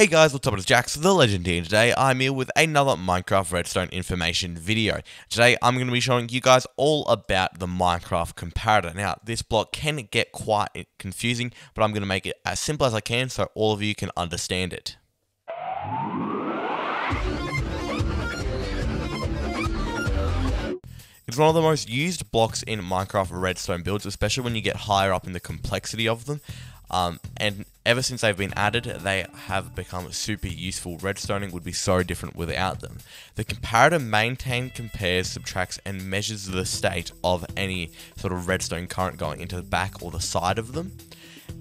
Hey guys, what's up? It's Jax, the Legend and today I'm here with another Minecraft Redstone information video. Today I'm going to be showing you guys all about the Minecraft comparator. Now, this block can get quite confusing, but I'm going to make it as simple as I can so all of you can understand it. It's one of the most used blocks in Minecraft Redstone builds, especially when you get higher up in the complexity of them. Um, and ever since they've been added, they have become super useful. Redstoning would be so different without them. The comparator maintains, compares, subtracts, and measures the state of any sort of redstone current going into the back or the side of them.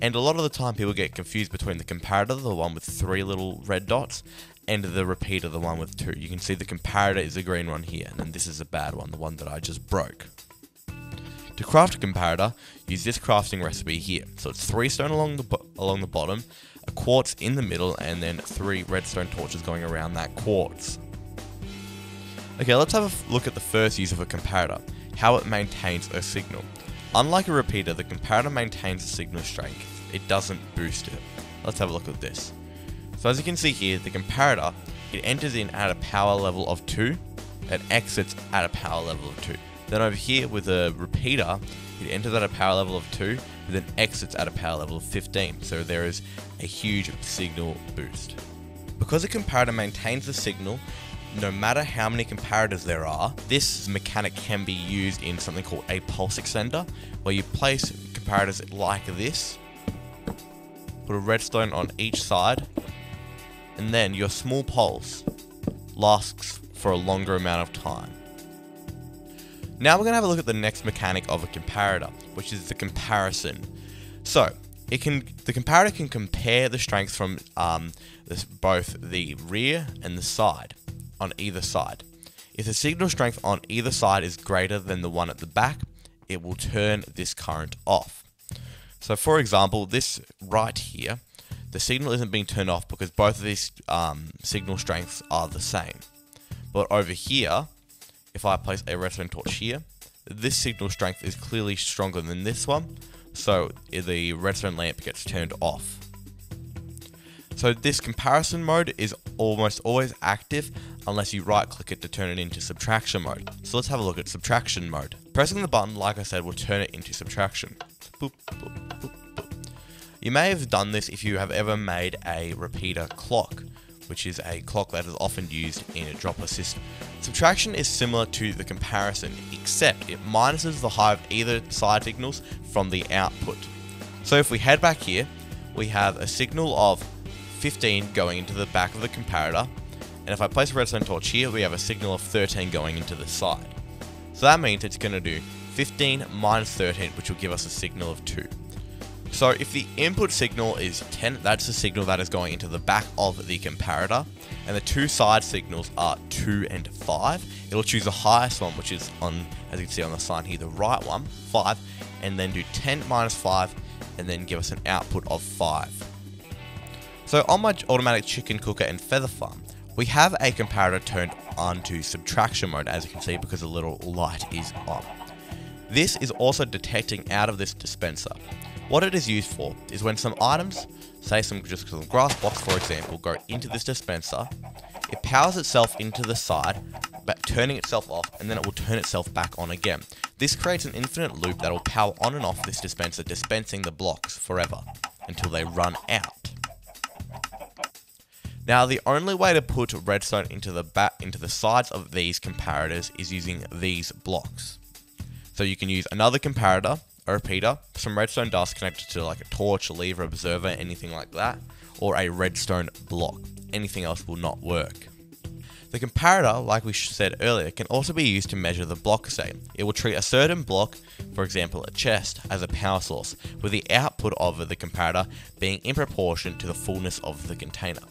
And a lot of the time, people get confused between the comparator, the one with three little red dots, and the repeater, the one with two. You can see the comparator is the green one here, and this is a bad one, the one that I just broke. To craft a comparator, use this crafting recipe here. So it's three stone along the along the bottom, a quartz in the middle, and then three redstone torches going around that quartz. Okay, let's have a look at the first use of a comparator, how it maintains a signal. Unlike a repeater, the comparator maintains a signal strength. It doesn't boost it. Let's have a look at this. So as you can see here, the comparator, it enters in at a power level of 2, and exits at a power level of 2. Then over here with a repeater, it enters at a power level of 2, but then exits at a power level of 15. So there is a huge signal boost. Because a comparator maintains the signal, no matter how many comparators there are, this mechanic can be used in something called a pulse extender, where you place comparators like this, put a redstone on each side, and then your small pulse lasts for a longer amount of time. Now we're going to have a look at the next mechanic of a comparator, which is the comparison. So, it can the comparator can compare the strength from um, this, both the rear and the side on either side. If the signal strength on either side is greater than the one at the back, it will turn this current off. So for example, this right here, the signal isn't being turned off because both of these um, signal strengths are the same. But over here, if I place a redstone torch here, this signal strength is clearly stronger than this one, so the redstone lamp gets turned off. So this comparison mode is almost always active unless you right click it to turn it into subtraction mode. So let's have a look at subtraction mode. Pressing the button, like I said, will turn it into subtraction. Boop, boop, boop, you may have done this if you have ever made a repeater clock which is a clock that is often used in a dropper system. Subtraction is similar to the comparison, except it minuses the high of either side signals from the output. So if we head back here, we have a signal of 15 going into the back of the comparator, and if I place a redstone torch here, we have a signal of 13 going into the side. So that means it's going to do 15 minus 13, which will give us a signal of 2. So if the input signal is 10, that's the signal that is going into the back of the comparator. And the two side signals are 2 and 5. It'll choose the highest one, which is on, as you can see on the sign here, the right one, 5. And then do 10 minus 5, and then give us an output of 5. So on my automatic chicken cooker and feather farm, we have a comparator turned on to subtraction mode, as you can see, because the little light is on. This is also detecting out of this dispenser. What it is used for is when some items, say some just some grass blocks for example, go into this dispenser, it powers itself into the side, but turning itself off, and then it will turn itself back on again. This creates an infinite loop that will power on and off this dispenser, dispensing the blocks forever, until they run out. Now, the only way to put redstone into the back into the sides of these comparators is using these blocks. So you can use another comparator, a repeater, some redstone dust connected to like a torch, a lever, observer, anything like that, or a redstone block. Anything else will not work. The comparator, like we said earlier, can also be used to measure the block state. It will treat a certain block, for example a chest, as a power source, with the output of the comparator being in proportion to the fullness of the container.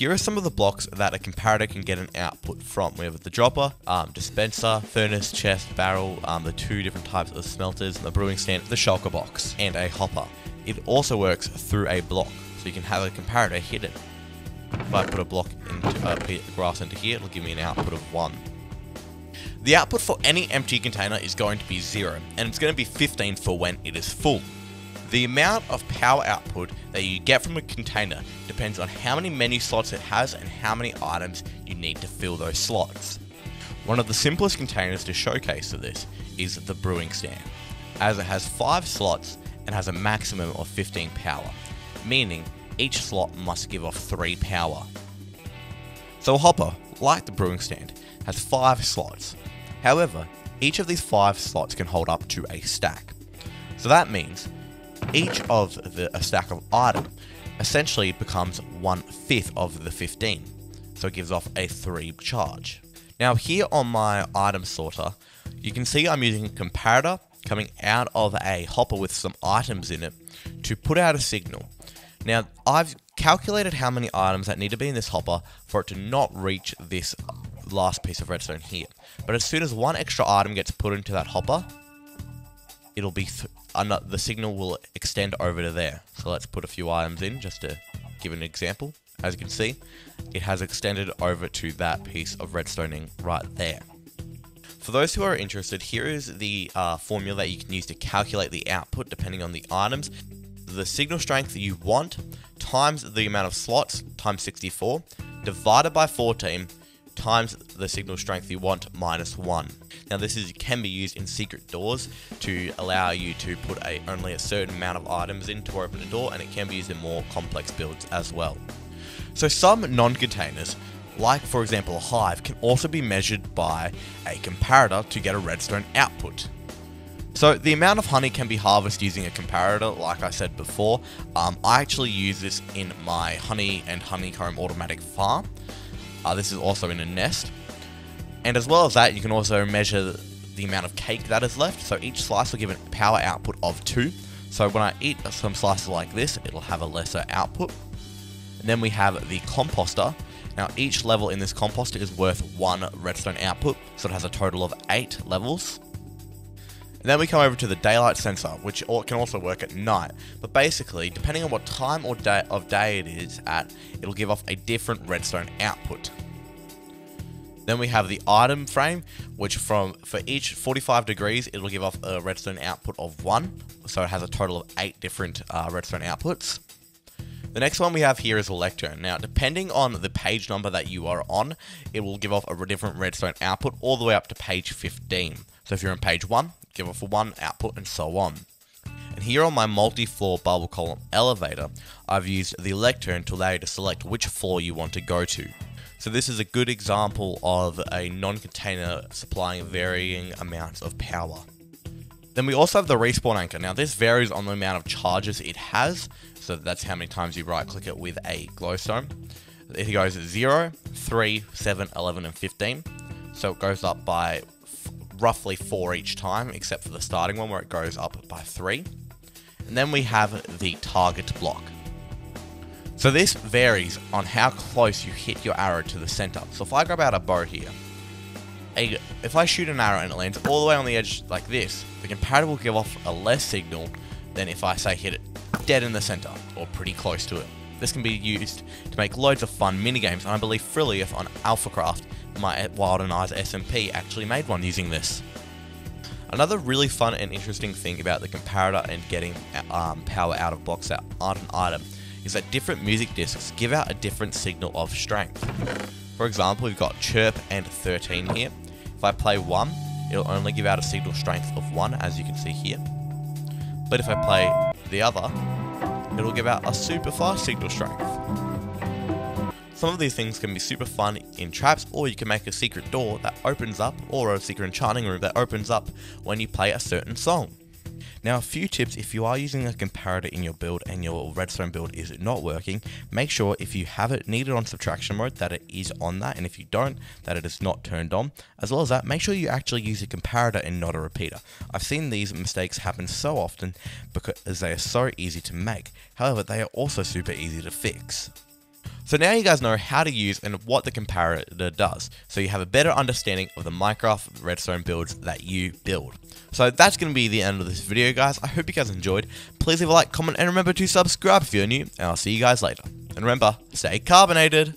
Here are some of the blocks that a comparator can get an output from. We have the dropper, um, dispenser, furnace, chest, barrel, um, the two different types of smelters, the brewing stand, the shulker box, and a hopper. It also works through a block, so you can have a comparator hidden. If I put a block into uh, grass into here, it'll give me an output of 1. The output for any empty container is going to be 0, and it's going to be 15 for when it is full. The amount of power output that you get from a container depends on how many menu slots it has and how many items you need to fill those slots. One of the simplest containers to showcase this is the brewing stand, as it has 5 slots and has a maximum of 15 power, meaning each slot must give off 3 power. So a hopper, like the brewing stand, has 5 slots. However, each of these 5 slots can hold up to a stack. So that means each of the a stack of item essentially becomes one fifth of the 15. So it gives off a 3 charge. Now here on my item sorter, you can see I'm using a comparator coming out of a hopper with some items in it to put out a signal. Now I've calculated how many items that need to be in this hopper for it to not reach this last piece of redstone here. But as soon as one extra item gets put into that hopper, it'll be the signal will extend over to there. So let's put a few items in just to give an example. As you can see, it has extended over to that piece of redstoning right there. For those who are interested, here is the uh, formula that you can use to calculate the output depending on the items. The signal strength you want times the amount of slots times 64 divided by 14 times the signal strength you want minus 1. Now this is can be used in secret doors to allow you to put a only a certain amount of items in to open a door and it can be used in more complex builds as well. So some non-containers, like for example a hive, can also be measured by a comparator to get a redstone output. So the amount of honey can be harvested using a comparator, like I said before. Um, I actually use this in my honey and honeycomb automatic farm. Uh, this is also in a nest. And as well as that, you can also measure the amount of cake that is left. So each slice will give a power output of 2. So when I eat some slices like this, it'll have a lesser output. And then we have the composter. Now each level in this composter is worth 1 redstone output, so it has a total of 8 levels. And then we come over to the daylight sensor, which can also work at night. But basically, depending on what time or day of day it is at, it'll give off a different redstone output. Then we have the item frame, which from for each 45 degrees, it'll give off a redstone output of 1. So it has a total of 8 different uh, redstone outputs. The next one we have here is a lectern. Now, depending on the page number that you are on, it will give off a different redstone output all the way up to page 15. So if you're on page 1, give a 1 output, and so on. And here on my multi-floor bubble column elevator, I've used the lectern to allow you to select which floor you want to go to. So this is a good example of a non-container supplying varying amounts of power. Then we also have the respawn anchor. Now this varies on the amount of charges it has, so that's how many times you right click it with a glowstone. It goes 0, 3, 7, 11 and 15. So it goes up by roughly four each time, except for the starting one where it goes up by three. And then we have the target block. So this varies on how close you hit your arrow to the center. So if I grab out a bow here, a, if I shoot an arrow and it lands all the way on the edge like this, the comparator will give off a less signal than if I say hit it dead in the center or pretty close to it. This can be used to make loads of fun minigames, and I believe Frillieth on AlphaCraft my Wild and Eyes SMP actually made one using this. Another really fun and interesting thing about the comparator and getting um, power out of box out on an item is that different music discs give out a different signal of strength. For example, we've got Chirp and 13 here. If I play 1, it'll only give out a signal strength of 1 as you can see here. But if I play the other, it'll give out a super fast signal strength. Some of these things can be super fun in traps, or you can make a secret door that opens up, or a secret enchanting room that opens up when you play a certain song. Now a few tips if you are using a comparator in your build and your redstone build is not working, make sure if you have it needed on subtraction mode that it is on that and if you don't that it is not turned on. As well as that, make sure you actually use a comparator and not a repeater. I've seen these mistakes happen so often because they are so easy to make, however they are also super easy to fix. So now you guys know how to use and what the comparator does, so you have a better understanding of the Minecraft redstone builds that you build. So that's going to be the end of this video guys, I hope you guys enjoyed, please leave a like, comment and remember to subscribe if you're new, and I'll see you guys later. And remember, stay carbonated!